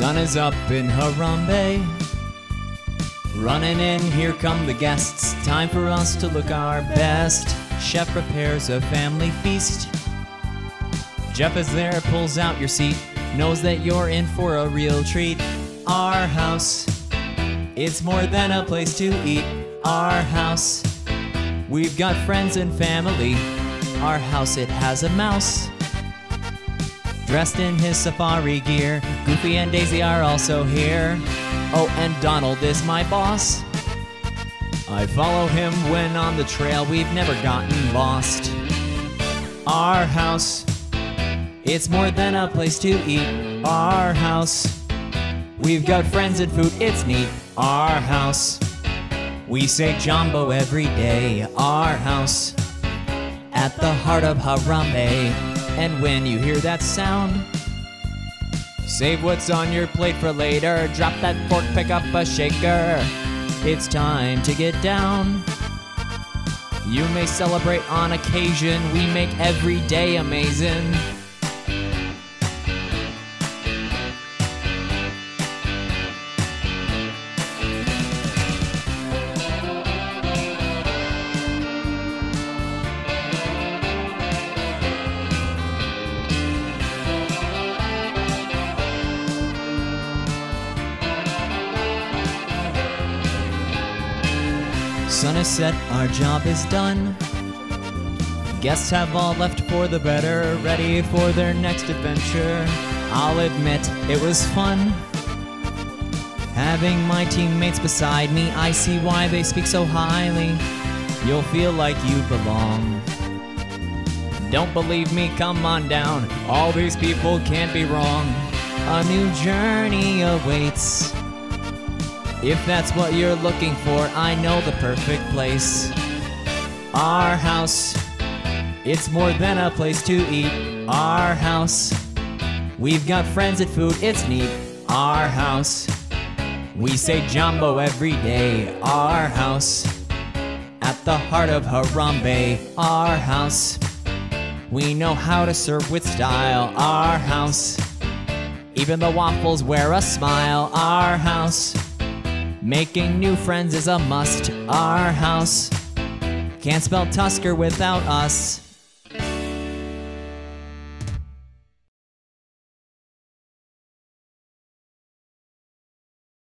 Sun is up in Harambe. Running in, here come the guests. Time for us to look our best. Chef prepares a family feast. Jeff is there, pulls out your seat, knows that you're in for a real treat. Our house, it's more than a place to eat. Our house, we've got friends and family. Our house, it has a mouse. Dressed in his safari gear, Goofy and Daisy are also here. Oh, and Donald is my boss. I follow him when on the trail, we've never gotten lost. Our house, it's more than a place to eat. Our house, we've got friends and food, it's neat. Our house, we say Jambo every day. Our house, at the heart of Harambe. And when you hear that sound, save what's on your plate for later. Drop that fork, pick up a shaker. It's time to get down. You may celebrate on occasion, we make every day amazing. Sun is set, our job is done. Guests have all left for the better, ready for their next adventure. I'll admit, it was fun. Having my teammates beside me, I see why they speak so highly. You'll feel like you belong. Don't believe me? Come on down. All these people can't be wrong. A new journey awaits. If that's what you're looking for, I know the perfect place. Our house, it's more than a place to eat. Our house, we've got friends and food, it's neat. Our house, we say Jambo every day. Our house, at the heart of Harambe. Our house, we know how to serve with style. Our house, even the waffles wear a smile. Our house, Making new friends is a must. Our house can't spell Tusker without us.